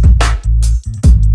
フフフ。